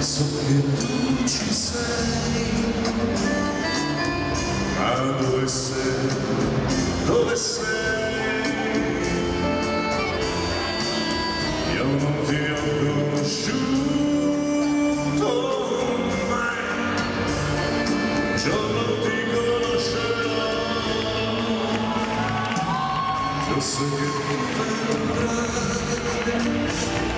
so che tu ci sei. Ma dove sei? Dove sei? Io non ti ho conosciuto mai, un giorno ti conoscerò. Io so che tu verrai,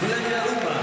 Guilherme Aruma.